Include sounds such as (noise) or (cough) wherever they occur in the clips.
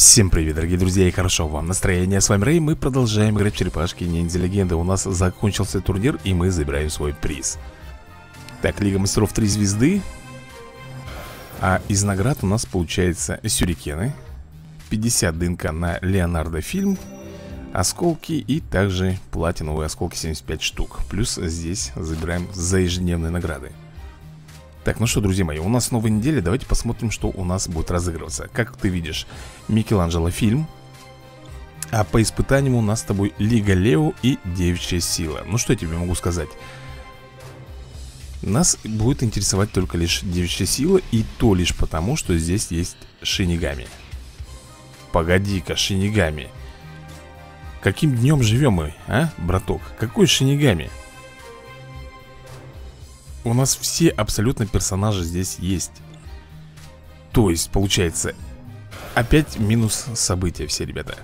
Всем привет, дорогие друзья, и хорошо вам настроение. С вами Рэй, мы продолжаем играть в черепашки ниндзя легенды. У нас закончился турнир, и мы забираем свой приз. Так, Лига мастеров 3 звезды. А из наград у нас получается сюрикены. 50 ДНК на Леонардо фильм. Осколки и также платиновые осколки 75 штук. Плюс здесь забираем за ежедневные награды. Так, ну что, друзья мои, у нас новая неделя Давайте посмотрим, что у нас будет разыгрываться. Как ты видишь, Микеланджело фильм А по испытаниям у нас с тобой Лига Лео и Девичья Сила. Ну что я тебе могу сказать? Нас будет интересовать только лишь Девичья Сила И то лишь потому, что здесь есть Шинигами. Погоди-ка, Шинигами. Каким днем живем мы, а, браток? Какой Шинигами? У нас все абсолютно персонажи здесь есть. То есть, получается Опять минус события все, ребята.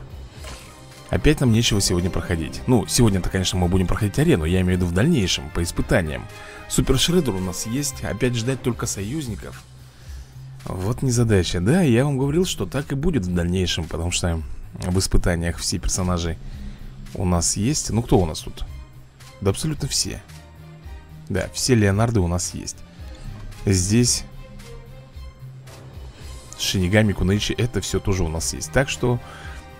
Опять нам нечего сегодня проходить. Ну, сегодня-то, конечно, мы будем проходить арену Я имею в виду в дальнейшем, по испытаниям. Супер Шредер у нас есть Опять ждать только союзников. Вот незадача. Да, я вам говорил, что так и будет в дальнейшем Потому что в испытаниях все персонажи у нас есть. Ну, кто у нас тут? Да абсолютно все да, все Леонарды у нас есть. Здесь Шинигами, Кунычи, это все тоже у нас есть. Так что,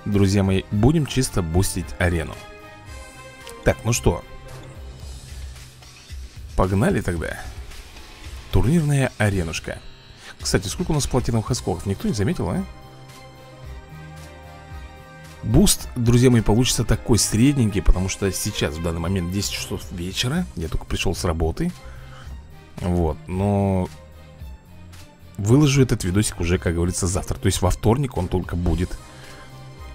друзья мои, будем чисто бустить арену. Так, ну что? Погнали тогда. Турнирная аренушка. Кстати, сколько у нас платиновых осколков? Никто не заметил, а? Буст, друзья мои, получится такой средненький Потому что сейчас, в данный момент, 10 часов вечера. Я только пришел с работы. Вот, но Выложу этот видосик уже, как говорится, завтра. То есть во вторник он только будет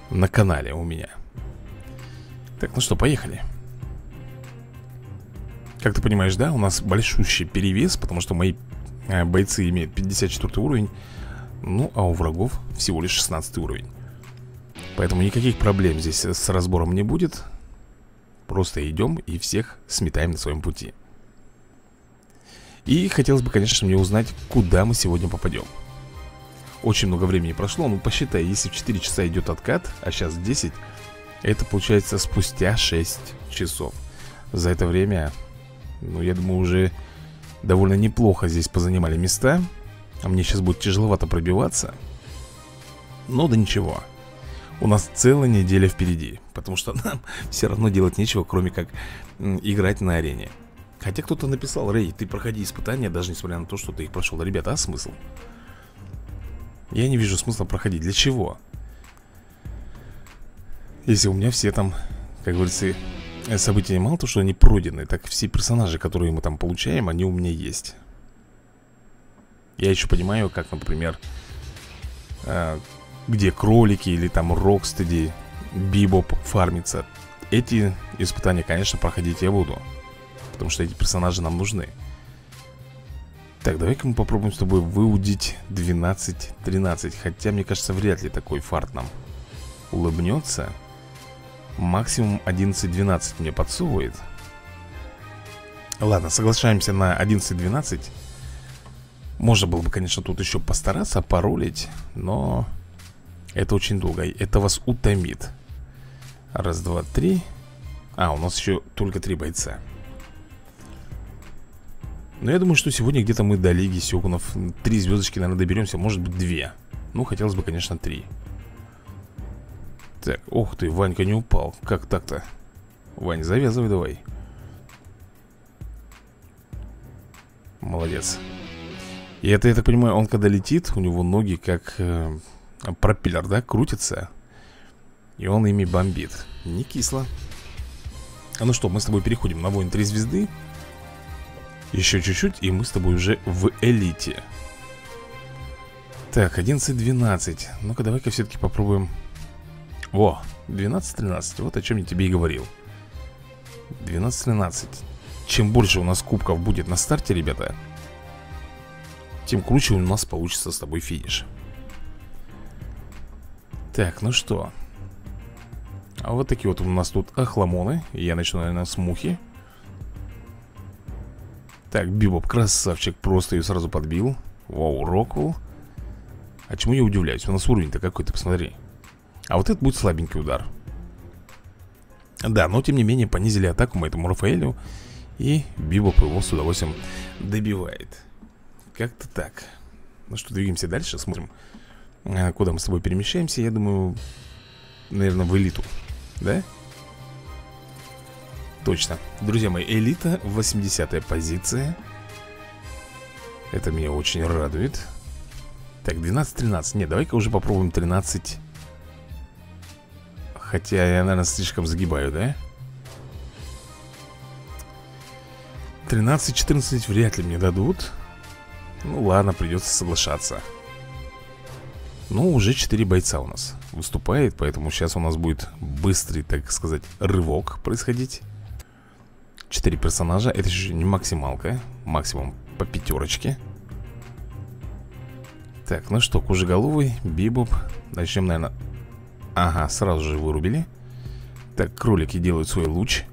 На канале у меня. Так, ну что, поехали. Как ты понимаешь, да, у нас большущий перевес Потому что мои э, бойцы имеют 54 уровень. Ну, а у врагов всего лишь 16 уровень Поэтому никаких проблем здесь с разбором не будет. Просто идем и всех сметаем на своем пути. И хотелось бы, конечно, мне узнать, куда мы сегодня попадем. Очень много времени прошло, ну посчитай, если в 4 часа идет откат, а сейчас 10 Это получается спустя 6 часов. За это время, ну я думаю, уже довольно неплохо здесь позанимали места. А мне сейчас будет тяжеловато пробиваться. Но да ничего у нас целая неделя впереди Потому что нам (laughs) все равно делать нечего, кроме как играть на арене Хотя кто-то написал, Рэй, ты проходи испытания, даже несмотря на то, что ты их прошел Ребята, а смысл? Я не вижу смысла проходить, для чего? Если у меня все там, как говорится, события мало то, что они пройдены Так все персонажи, которые мы там получаем, они у меня есть Я еще понимаю, как, например а, где кролики или там Рокстеди, Бибоп фармится. Эти испытания, конечно, проходить я буду Потому что эти персонажи нам нужны. Так, давай-ка мы попробуем с тобой выудить 12-13 Хотя, мне кажется, вряд ли такой фарт нам улыбнется. Максимум 11-12 мне подсовывает. Ладно, соглашаемся на 11-12 Можно было бы, конечно, тут еще постараться паролить Но это очень долго. Это вас утомит. Раз, два, три. А, у нас еще только три бойца. Но я думаю, что сегодня где-то мы до Лиги Сёгунов Три звездочки, наверное, доберемся, может быть две Ну, хотелось бы, конечно, три Так, ух ты, Ванька не упал Как так-то? Вань, завязывай давай Молодец И это, я так понимаю, он когда летит У него ноги как э, пропеллер, да, крутится И он ими бомбит. Не кисло. А ну что, мы с тобой переходим на воин 3 звезды Еще чуть-чуть, и мы с тобой уже в элите Так, 11-12 Ну-ка, давай-ка все-таки попробуем. Во, 12-13, вот о чем я тебе и говорил. 12-13 Чем больше у нас кубков будет на старте, ребята Тем круче у нас получится с тобой финиш так, ну что? А вот такие вот у нас тут охламоны. Я начну, наверное, с мухи. Так, Бибоп, красавчик Просто ее сразу подбил. Вау, Роквелл. А чему я удивляюсь? У нас уровень-то какой-то, посмотри. А вот это будет слабенький удар. Да, но тем не менее понизили атаку мы этому Рафаэлю И Бибоп его с удовольствием добивает. Как-то так. Ну что, двигаемся дальше, смотрим а, Куда мы с тобой перемещаемся Я думаю, наверное, в элиту Да? Точно. Друзья мои, элита 80 позиция. Это меня очень радует. Так, 12-13 Нет, давай-ка уже попробуем 13 Хотя я, наверное, слишком загибаю, да? 13-14 вряд ли мне дадут. Ну ладно, придется соглашаться Ну, уже 4 бойца у нас выступает Поэтому сейчас у нас будет быстрый, так сказать, рывок происходить. 4 персонажа Это еще не максималка Максимум по пятерочке Так, ну что, кожеголовый, бибоп. Начнем, наверное Ага, сразу же вырубили. Так, кролики делают свой луч.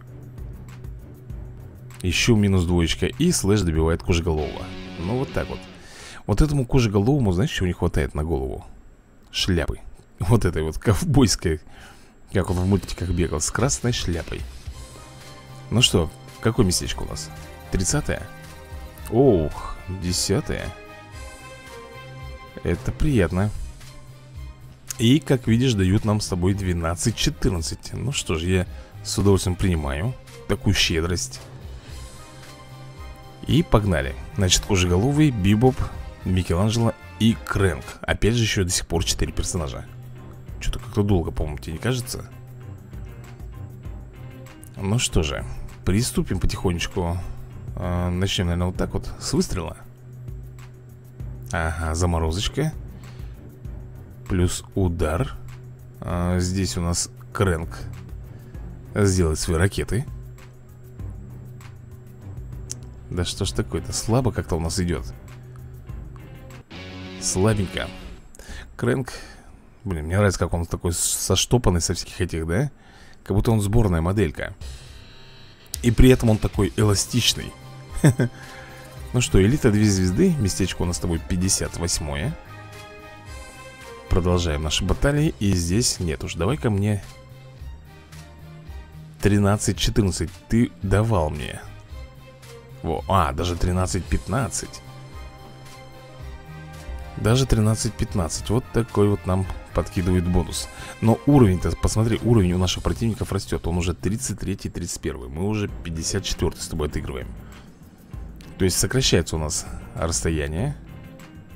Еще минус двоечка И слэш добивает кожеголового. Ну вот так вот. Вот этому кожеголовому, знаешь, чего не хватает на голову? Шляпы. Вот этой вот ковбойской Как он в мультиках бегал С красной шляпой. Ну что, Какое местечко у нас? 30-е? Ох, 10-е Это приятно. И, как видишь, дают нам с тобой 12-14 Ну что ж, я с удовольствием принимаю Такую щедрость. И погнали. Значит, Кожеголовый, Бибоп, Микеланджело и Крэнк. Опять же еще до сих пор 4 персонажа. Что-то как-то долго, по-моему, тебе не кажется? Ну что же Приступим потихонечку. А, Начнем, наверное, вот так вот С выстрела. Ага, заморозочка. Плюс удар. А, Здесь у нас Крэнк Сделать свои ракеты. Да что ж такое-то Слабо как-то у нас идет Слабенько. Крэнк Блин, мне нравится, как он такой соштопанный со всяких этих, да? Как будто он сборная моделька. И при этом он такой эластичный. (laughs) Ну что, элита 2 звезды Местечко у нас с тобой 58 Продолжаем наши баталии И здесь нет уж, давай-ка мне 13-14 Ты давал мне. Во, а, даже 13-15 Даже 13-15 Вот такой вот нам подкидывает бонус. Но уровень-то, посмотри, уровень у наших противников растет. Он уже 33-31 Мы уже 54 с тобой отыгрываем. То есть сокращается у нас расстояние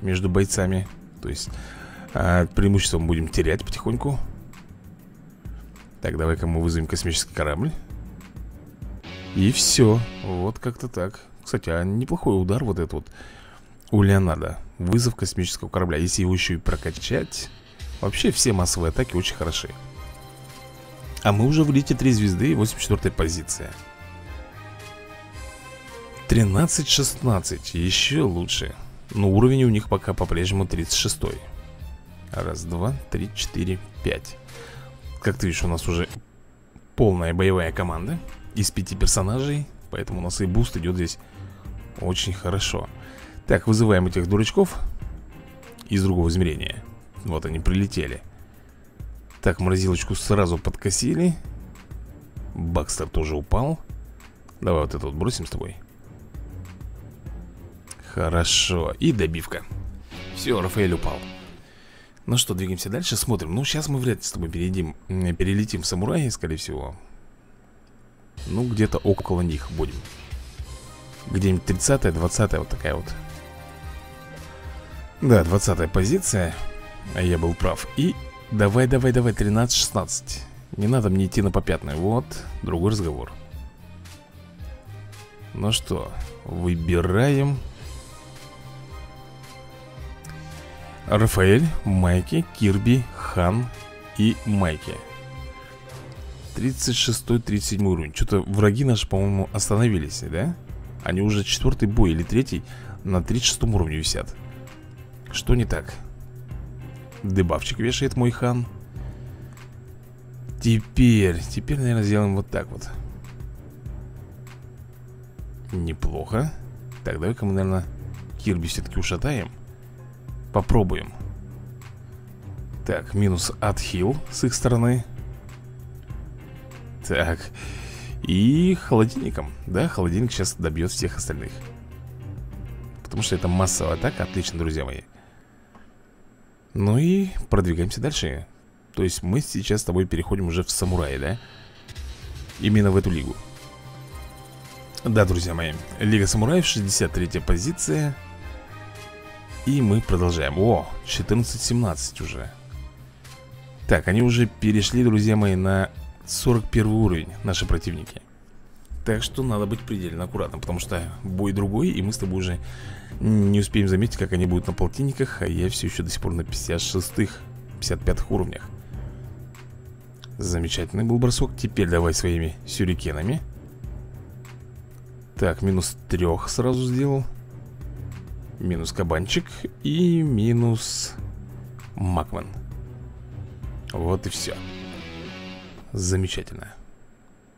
Между бойцами. То есть а, преимуществом будем терять потихоньку. Так, давай-ка мы вызовем космический корабль. И все Вот как-то так. Кстати, а неплохой удар вот этот вот у Леонардо. Вызов космического корабля. Если его еще и прокачать Вообще все массовые атаки очень хороши. А мы уже в элите 3 звезды 84 позиция 13-16 Еще лучше. Но уровень у них пока по-прежнему 36 Раз, два, три, четыре, пять. Как ты видишь, у нас уже полная боевая команда Из пяти персонажей Поэтому у нас и буст идет здесь очень хорошо Так, вызываем этих дурачков Из другого измерения. Вот они прилетели. Так, морозилочку сразу подкосили. Бакстер тоже упал. Давай вот это вот бросим с тобой. Хорошо, и добивка. Все, Рафаэль упал. Ну что, двигаемся дальше, смотрим. Ну, сейчас мы вряд ли с тобой перейдем, перелетим в самураи, скорее всего. Ну, где-то около них будем. Где-нибудь 30-я, 20-я, вот такая вот Да, 20 позиция. А я был прав. И давай, давай, давай, 13-16 Не надо мне идти на попятный Вот, другой разговор. Ну что, выбираем. Рафаэль, Майки, Кирби, Хан и Майки. 36-37 уровень. Что-то враги наши, по-моему, остановились, да? Они уже четвертый бой или третий на 36 уровне висят Что не так? Дебавчик вешает мой хан. Теперь, теперь, наверное, сделаем вот так вот. Неплохо. Так, давай-ка мы, наверное, Кирби все-таки ушатаем. Попробуем. Так, минус отхил с их стороны. Так И холодильником. Да, холодильник сейчас добьет всех остальных. Потому что это массовая атака. Отлично, друзья мои Ну и продвигаемся дальше. То есть мы сейчас с тобой переходим уже в самураи, да? Именно в эту лигу. Да, друзья мои Лига самураев, 63 позиция. И мы продолжаем. О, 14-17 уже. Так, они уже перешли, друзья мои, на 41 уровень Наши противники. Так что надо быть предельно аккуратным Потому что бой другой, и мы с тобой уже не успеем заметить, как они будут на полтинниках А я все еще до сих пор на 56-х, 55-х уровнях. Замечательный был бросок. Теперь давай своими сюрикенами. Так, минус трех сразу сделал. Минус кабанчик И минус Макман. Вот и все Замечательно.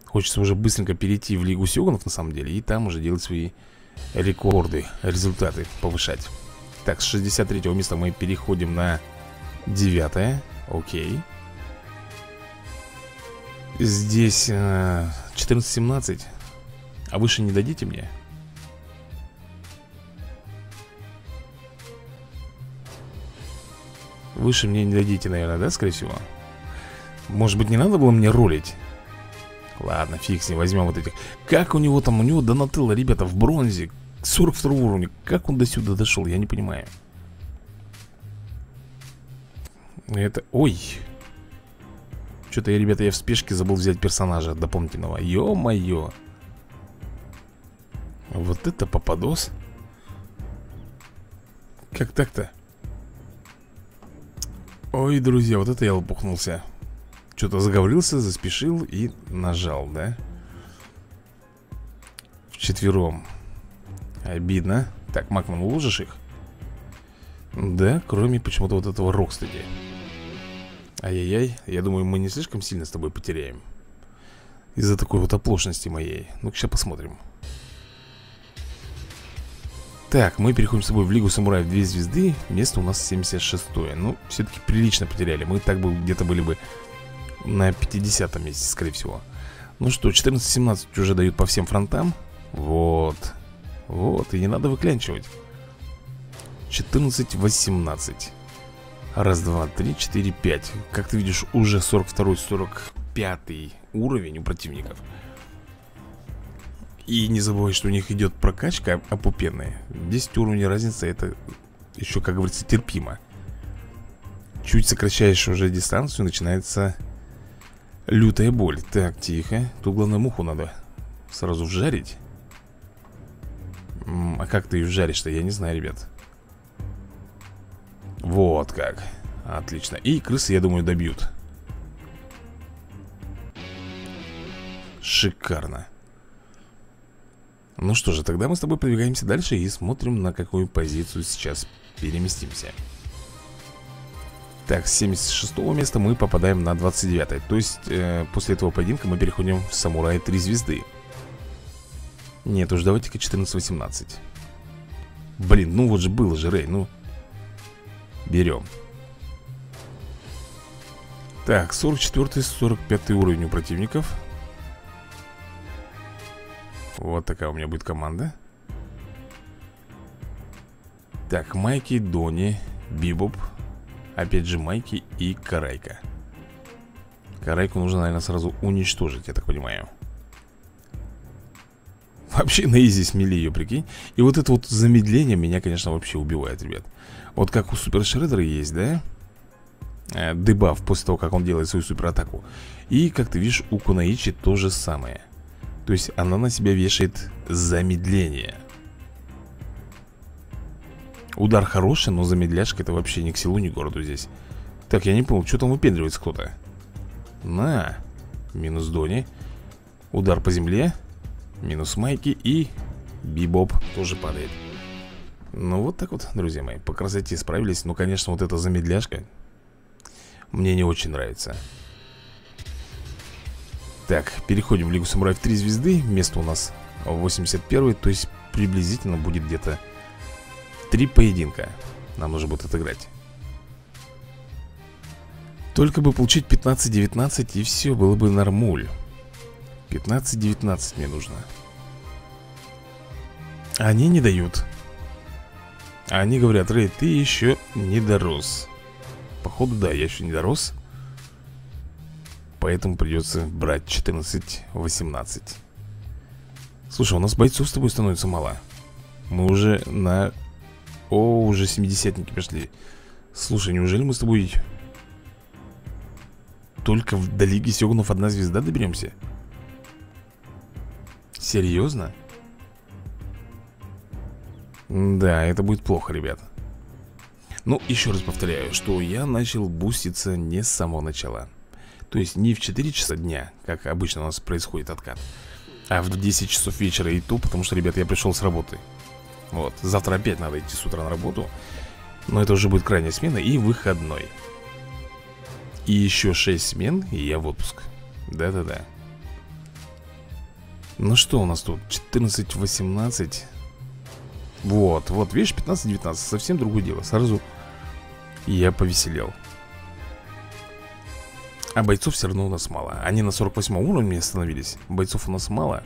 Хочется уже быстренько перейти в Лигу Сёганов на самом деле И там уже делать свои рекорды, результаты повышать Так, с 63 места мы переходим на 9 Окей Здесь э, 14-17 А выше не дадите мне? Выше мне не дадите, наверное, да, скорее всего? Может быть, не надо было мне рулить? Ладно, фиг с ним, возьмем вот этих. Как у него там, у него Донателло, ребята, в бронзе 42 уровня, как он до сюда дошел, я не понимаю. Это, ой. Что-то я, ребята, я в спешке забыл взять персонажа дополнительного. Ё-моё. Вот это попадос. Как так-то? Ой, друзья, вот это я лопухнулся Что-то заговорился, заспешил и нажал, да? Вчетвером. Обидно. Так, Макман, уложишь их? Да, кроме почему-то вот этого Рокстеди Ай-яй-яй, я думаю, мы не слишком сильно с тобой потеряем. Из-за такой вот оплошности моей. Ну-ка, сейчас посмотрим. Так, мы переходим с собой в Лигу Самураев 2 звезды. Место у нас 76 -е. Ну, все-таки прилично потеряли. Мы так бы где-то были бы на 50 месте, скорее всего. Ну что, 14-17 уже дают по всем фронтам. Вот. Вот, и не надо выклянчивать. 14-18 Раз, два, три, четыре, пять. Как ты видишь, уже 42-45 уровень у противников. И не забывай, что у них идет прокачка опупенная. 10 уровней разница это еще, как говорится, терпимо. Чуть сокращаешь уже дистанцию, начинается лютая боль. Так, тихо. Тут главное муху надо сразу вжарить. А как ты ее вжаришь-то? Я не знаю, ребят. Вот как. Отлично. И крысы, я думаю, добьют. Шикарно. Ну что же, тогда мы с тобой продвигаемся дальше и смотрим, на какую позицию сейчас переместимся. Так, с 76 места мы попадаем на 29 -е. То есть, э, после этого поединка мы переходим в Самурай 3 звезды. Нет уж, давайте-ка 14-18. Блин, ну вот же было же, Рэй, ну. Берем. Так, 44-45 уровень у противников. Вот такая у меня будет команда Так, Майки, Дони, Бибоп Опять же Майки и Карайка Карайку нужно, наверное, сразу уничтожить, я так понимаю. Вообще на изи смели ее, прикинь. И вот это вот замедление меня, конечно, вообще убивает, ребят. Вот как у Супер Шреддера есть, да? Э, дебаф после того, как он делает свою суператаку. И, как ты видишь, у Кунаичи то же самое. То есть она на себя вешает замедление Удар хороший, но замедляшка это вообще ни к селу, ни к городу здесь. Так, я не понял, что там выпендривается кто-то? На Минус Дони. Удар по земле Минус Майки и Бибоп тоже падает. Ну вот так вот, друзья мои По красоте справились. Но, конечно, вот эта замедляшка Мне не очень нравится. Так, переходим в Лигу Самураев 3 звезды. Место у нас 81 То есть приблизительно будет где-то 3 поединка Нам нужно будет отыграть. Только бы получить 15-19 и все, было бы нормуль. 15-19 мне нужно. Они не дают. Они говорят, Рэй, ты еще не дорос Походу, да, я еще не дорос. Поэтому придется брать 14-18 Слушай, у нас бойцов с тобой становится мало. Мы уже на... О, уже 70-ники пошли Слушай, неужели мы с тобой Только до Лиги Сёгунов одна звезда доберемся? Серьезно? Да, это будет плохо, ребят Ну, еще раз повторяю, что я начал буститься не с самого начала то есть не в 4 часа дня, как обычно у нас происходит откат А в 10 часов вечера и то, потому что, ребят, я пришел с работы Вот, завтра опять надо идти с утра на работу. Но это уже будет крайняя смена и выходной. И еще 6 смен, и я в отпуск. Да-да-да. Ну что у нас тут? 14-18 Вот, вот, видишь, 15-19 Совсем другое дело. Сразу я повеселел. А бойцов все равно у нас мало. Они на 48 уровне остановились. Бойцов у нас мало.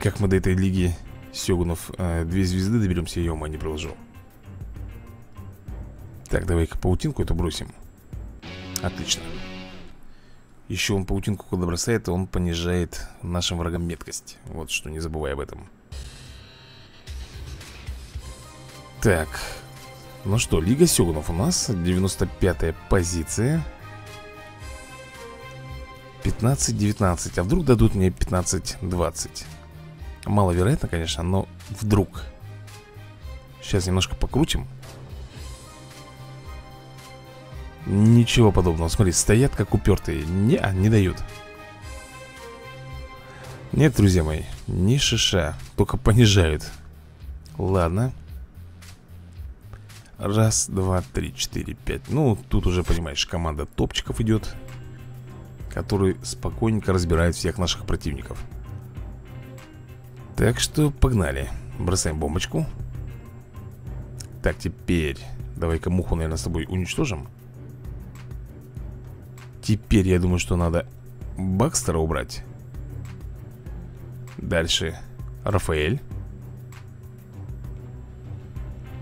Как мы до этой лиги Сёгунов э, Две звезды доберемся, я ума не приложу Так, давай-ка паутинку эту бросим. Отлично. Еще он паутинку куда бросает Он понижает нашим врагам меткость. Вот что, не забывай об этом. Так. Ну что, Лига Сёгунов у нас. 95-я позиция. 15-19 А вдруг дадут мне 15-20 Маловероятно, конечно, но вдруг. Сейчас немножко покрутим. Ничего подобного. Смотри, стоят как упертые. Не, а, не дают. Нет, друзья мои Ни шиша, только понижают. Ладно. Раз, два, три, четыре, пять. Ну, тут уже, понимаешь, команда топчиков идет который спокойненько разбирает всех наших противников. Так что погнали. Бросаем бомбочку. Так, теперь давай-ка муху, наверное, с тобой уничтожим. Теперь я думаю, что надо Бакстера убрать. Дальше Рафаэль.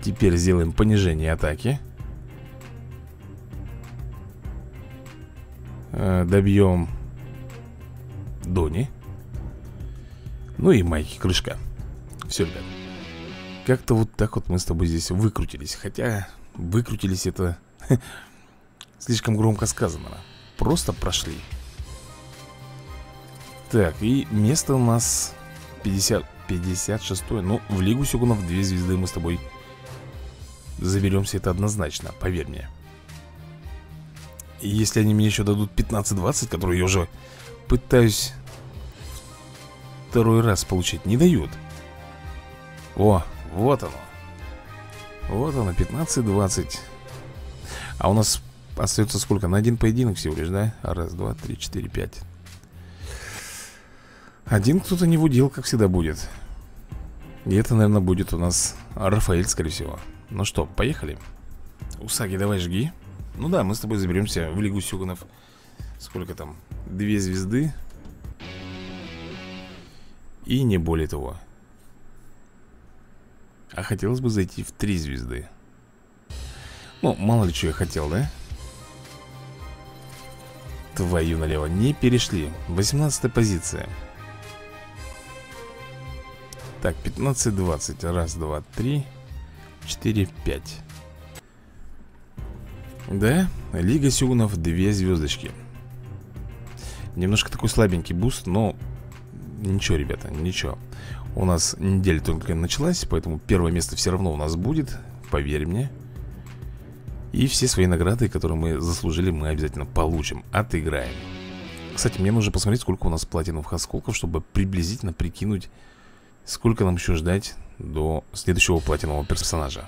Теперь сделаем понижение атаки. э, Добьем Дони Ну и Майки Крышка. Все, ребят. Как-то вот так вот мы с тобой здесь выкрутились Хотя выкрутились это (laughs) Слишком громко сказано. Просто прошли. Так, и место у нас 50, 56 Ну, в Лигу Сюгунов две звезды мы с тобой Заберемся, это однозначно, поверь мне. И если они мне еще дадут 15-20, которые я уже пытаюсь второй раз получить, не дают. О, вот оно. Вот оно, 15-20. А у нас остается сколько? На один поединок всего лишь, да? Раз, два, три, четыре, пять. Один кто-то не в удел, как всегда, будет. И это, наверное, будет у нас Рафаэль, скорее всего. Ну что, поехали. Усаги, давай жги. Ну да, мы с тобой заберемся в Лигу Сюганов Сколько там? Две звезды И не более того. А хотелось бы зайти в три звезды. Ну, мало ли что я хотел, да? Твою налево, не перешли. 18 позиция. Так, 15-20 Раз, два, три Четыре, пять. Да, Лига Сёгунов две звездочки. Немножко такой слабенький буст, но Ничего, ребята, ничего. У нас неделя только началась Поэтому первое место все равно у нас будет Поверь мне. И все свои награды, которые мы заслужили Мы обязательно получим, отыграем. Кстати, мне нужно посмотреть, сколько у нас платиновых осколков Чтобы приблизительно прикинуть Сколько нам еще ждать До следующего платинового персонажа.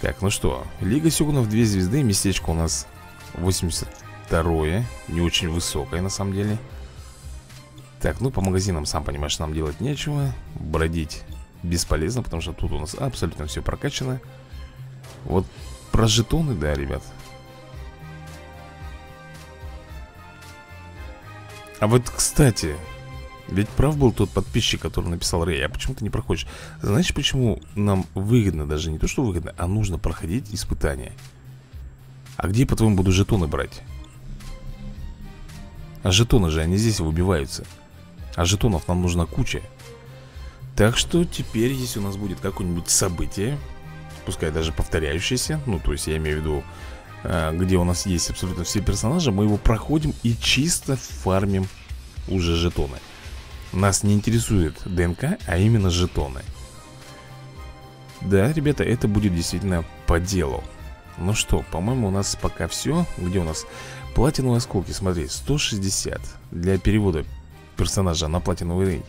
Так, ну что, Лига Сёгунов 2 звезды, местечко у нас 82 не очень высокое на самом деле Так, ну по магазинам, сам понимаешь, нам делать нечего. Бродить бесполезно, потому что тут у нас абсолютно все прокачано. Вот Про жетоны, да, ребят. А вот, кстати Ведь прав был тот подписчик, который написал Рэй А почему ты не проходишь? Знаешь, почему нам выгодно, даже не то, что выгодно А нужно проходить испытания? А где, по-твоему, буду жетоны брать? А жетоны же, они здесь выбиваются А жетонов нам нужна куча. Так что теперь, если у нас будет какое-нибудь событие Пускай даже повторяющееся Ну, то есть я имею в виду а, Где у нас есть абсолютно все персонажи Мы его проходим и чисто фармим уже жетоны. Нас не интересует ДНК, а именно жетоны. Да, ребята, это будет действительно по делу. Ну что, по-моему, у нас пока все Где у нас? Платиновые осколки, смотри, 160 Для перевода персонажа на платиновый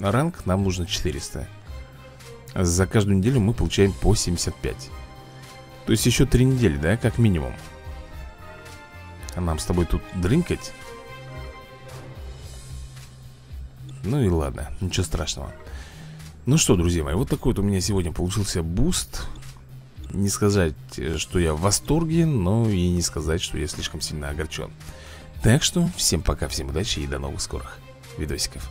ранг нам нужно 400 За каждую неделю мы получаем по 75 То есть еще 3 недели, да, как минимум. А нам с тобой тут дрынкать? Ну и ладно, ничего страшного. Ну что, друзья мои, вот такой вот у меня сегодня получился буст. Не сказать, что я в восторге, но и не сказать, что я слишком сильно огорчен. Так что всем пока, всем удачи и до новых скорых видосиков.